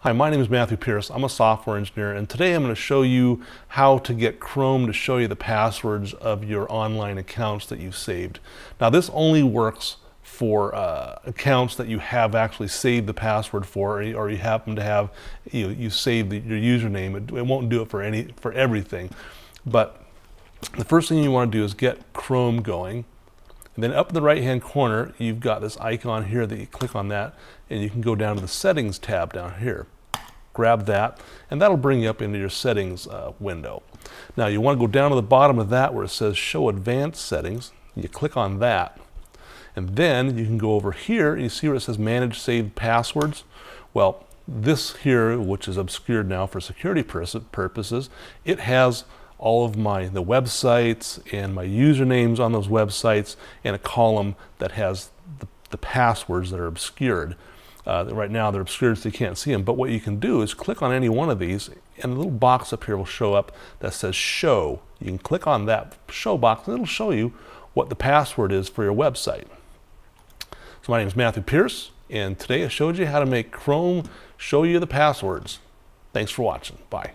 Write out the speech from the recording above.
Hi, my name is Mathew Pierce. I'm a software engineer, and today I'm going to show you how to get Chrome to show you the passwords of your online accounts that you've saved. Now, this only works for uh, accounts that you have actually saved the password for, or you happen to have you know, you saved the, your username. It, it won't do it for any for everything, but the first thing you want to do is get Chrome going. And then up in the right hand corner, you've got this icon here that you click on that and you can go down to the settings tab down here. Grab that and that'll bring you up into your settings uh, window. Now you want to go down to the bottom of that where it says show advanced settings. You click on that and then you can go over here and you see where it says manage saved passwords. Well, this here, which is obscured now for security purposes, it has all of my the websites and my usernames on those websites and a column that has the, the passwords that are obscured. Uh, right now they're obscured so you can't see them, but what you can do is click on any one of these and a little box up here will show up that says show. You can click on that show box and it'll show you what the password is for your website. So my name is Mathew Pierce and today I showed you how to make Chrome show you the passwords. Thanks for watching. Bye.